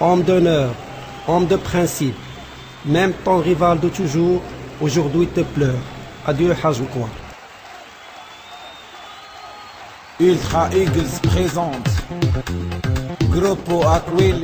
homme d'honneur, homme de principe, même ton rival de toujours, aujourd'hui te pleure. Adieu Hajoukoua. Ultra Eagles présente Gruppo Aquile